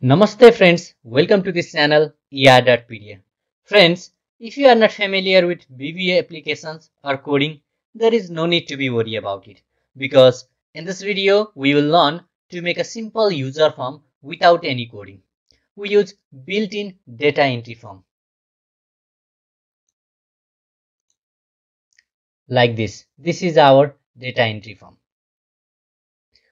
Namaste friends, welcome to this channel ER.pedia. Friends, if you are not familiar with VBA applications or coding, there is no need to be worried about it because in this video we will learn to make a simple user form without any coding. We use built-in data entry form. Like this. This is our data entry form.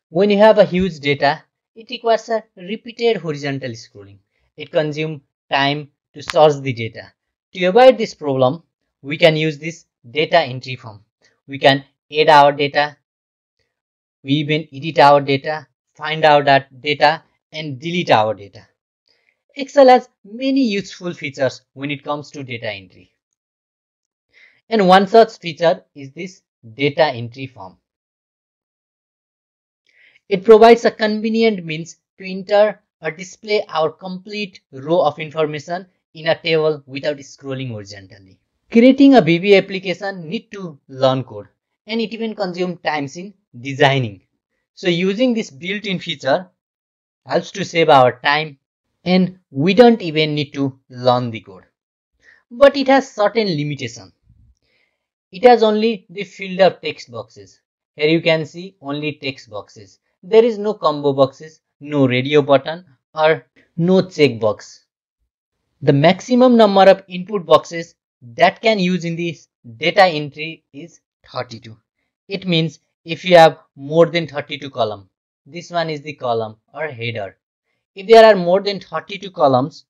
When you have a huge data, it requires a repeated horizontal scrolling. It consumes time to source the data. To avoid this problem, we can use this data entry form. We can add our data, we even edit our data, find out that data and delete our data. Excel has many useful features when it comes to data entry. And one such feature is this data entry form. It provides a convenient means to enter or display our complete row of information in a table without scrolling horizontally. Creating a VBA application need to learn code and it even consume times in designing. So using this built-in feature helps to save our time and we don't even need to learn the code. But it has certain limitation. It has only the field of text boxes. Here you can see only text boxes there is no combo boxes, no radio button or no checkbox. The maximum number of input boxes that can use in this data entry is 32. It means if you have more than 32 column, this one is the column or header. If there are more than 32 columns,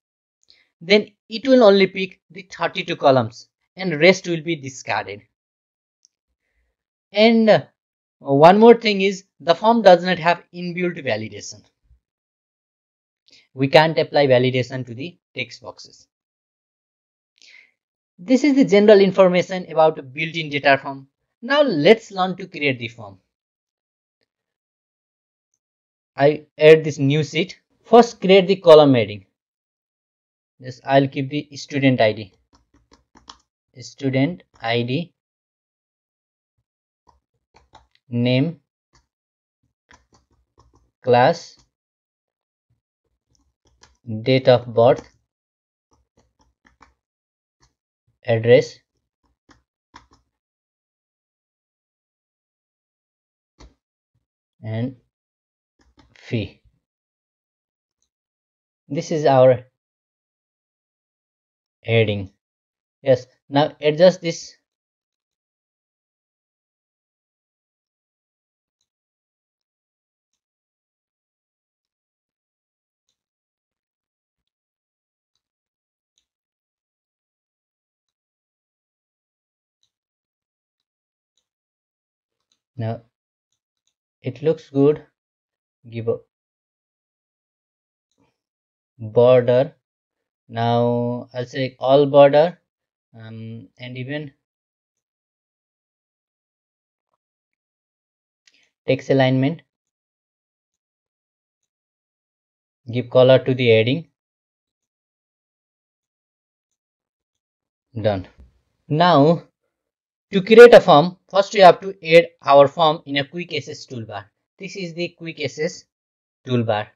then it will only pick the 32 columns and rest will be discarded. And uh, one more thing is the form does not have inbuilt validation. We can't apply validation to the text boxes. This is the general information about built-in data form. Now let's learn to create the form. I add this new sheet. First create the column heading. Yes, I'll keep the student ID. Student ID name class date of birth address and fee. This is our heading. Yes now adjust this now it looks good. Give a border. Now I'll say all border um, and even text alignment. Give color to the heading. Done. Now to create a form, first we have to add our form in a quick access toolbar. This is the quick access toolbar.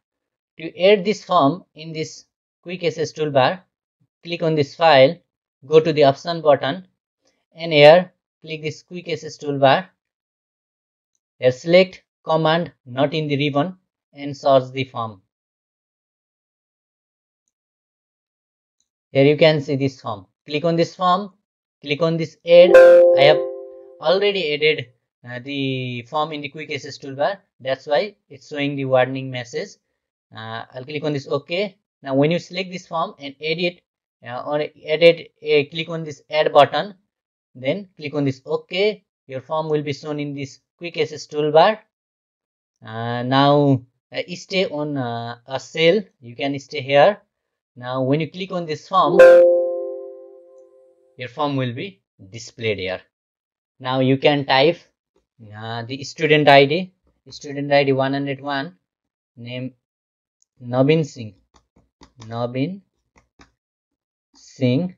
To add this form in this quick access toolbar, click on this file, go to the option button and here click this quick access toolbar. Here select command not in the ribbon and search the form. Here you can see this form. Click on this form click on this add. I have already added uh, the form in the quick access toolbar. That's why it's showing the warning message. Uh, i'll click on this ok. Now when you select this form and edit uh, or edit uh, click on this add button then click on this ok. Your form will be shown in this quick access toolbar. Uh, now uh, stay on uh, a cell. You can stay here. Now when you click on this form your form will be displayed here. Now you can type uh, the student id student id 101 name Nabin Singh. Nabin Singh.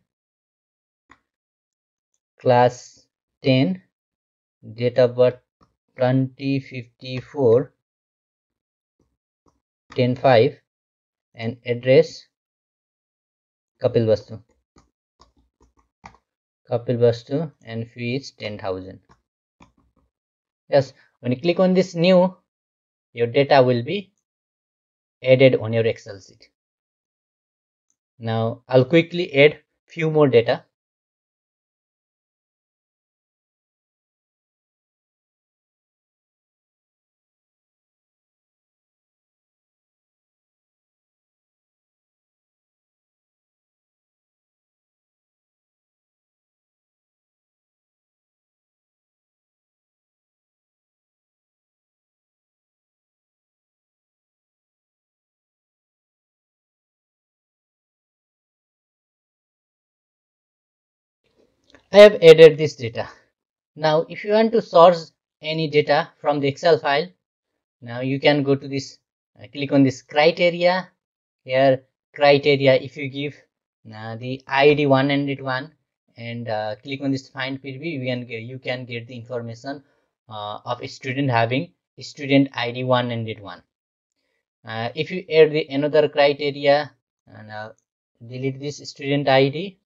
Class 10 date of birth 2054 10 5 and address Kapil Vastu. Kapil Vastu and fee is 10,000. Yes, when you click on this new, your data will be added on your Excel sheet. Now I'll quickly add few more data. I have added this data. Now, if you want to source any data from the Excel file, now you can go to this, uh, click on this criteria. Here, criteria, if you give uh, the ID 101 and uh, click on this find preview, you can get, you can get the information uh, of a student having student ID 101. Uh, if you add the another criteria and uh, delete this student ID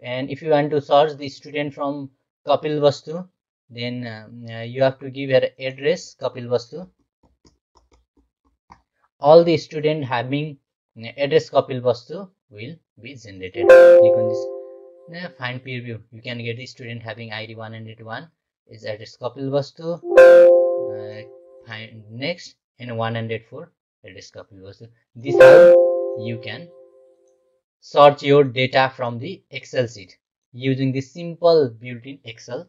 and if you want to search the student from Kapil Vastu then um, uh, you have to give your address Kapil Vastu. All the student having address Kapil Vastu will be generated. Click on this. Uh, find peer view. You can get the student having ID 101 is address Kapil Vastu. Uh, find next and 104 address Kapil Vastu. This how you can Search your data from the Excel sheet using the simple built-in Excel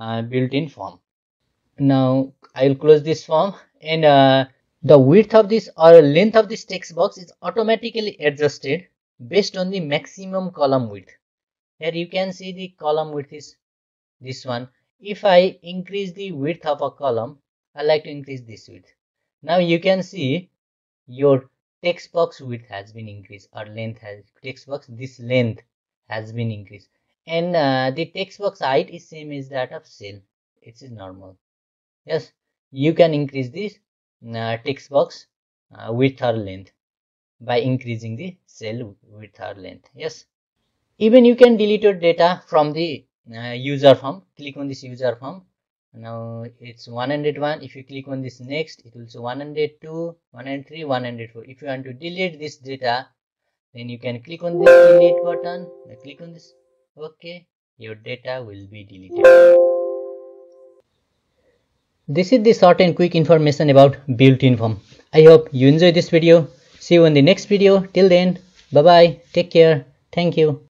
uh, built-in form. Now I will close this form and uh, the width of this or length of this text box is automatically adjusted based on the maximum column width. Here you can see the column width is this one. If I increase the width of a column, I like to increase this width. Now you can see your text box width has been increased or length has text box this length has been increased. And uh, the text box height is same as that of cell. It is normal. Yes you can increase this uh, text box uh, width or length by increasing the cell width or length. Yes. Even you can delete your data from the uh, user form. Click on this user form now it's 101 if you click on this next it will show 102 103 104 if you want to delete this data then you can click on this delete button. Click on this okay your data will be deleted. This is the short and quick information about built-in form. I hope you enjoy this video. See you in the next video. Till then bye bye take care. Thank you